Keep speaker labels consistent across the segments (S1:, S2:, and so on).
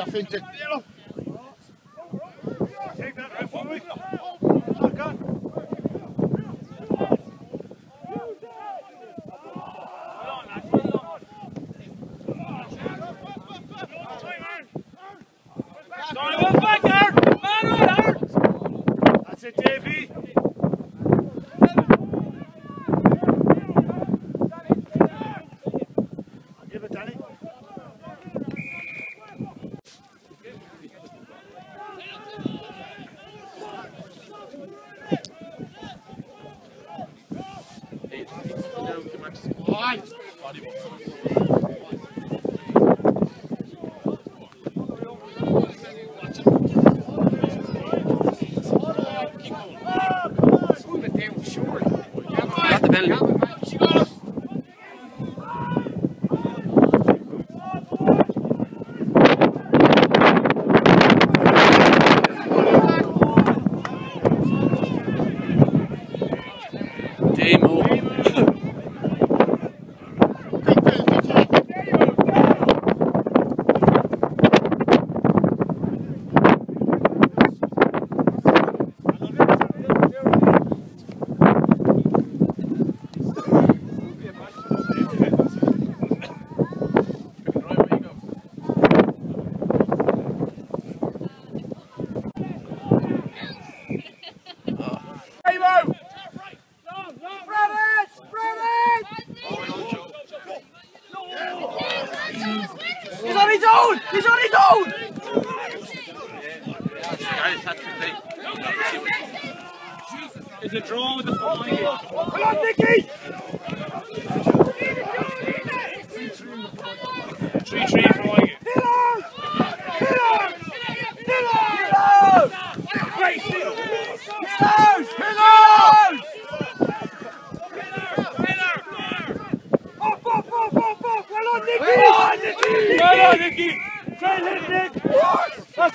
S1: esta fecha Vai! Meteu um short.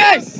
S2: Yes!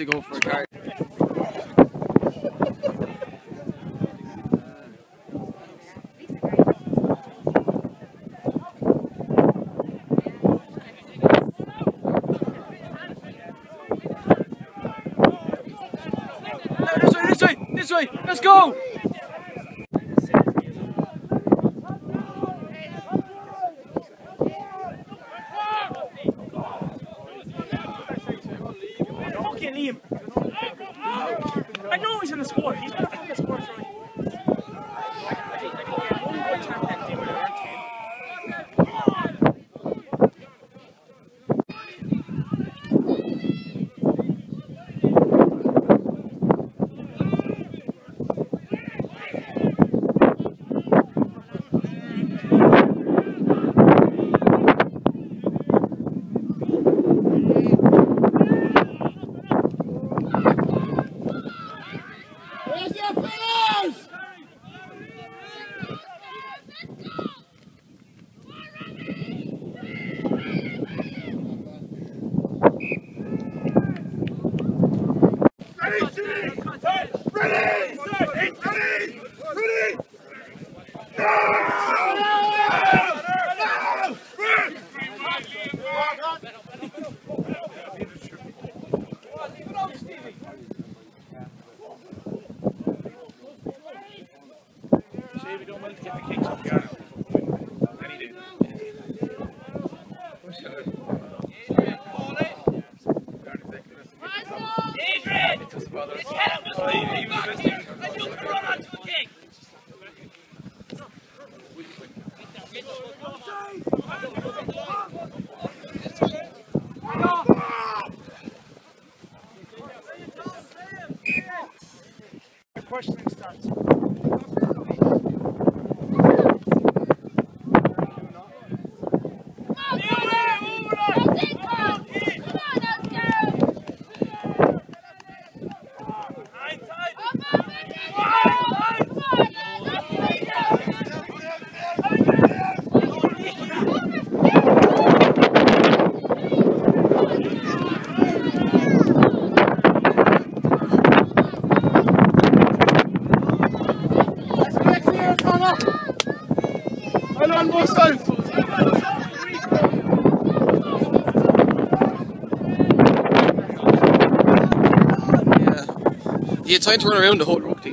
S2: to go for a
S3: drive. didn't. I know he's gonna score. He's gonna fucking score. we don't want to get the kicks
S4: one more south.
S2: Yeah. yeah, time to run around the whole rock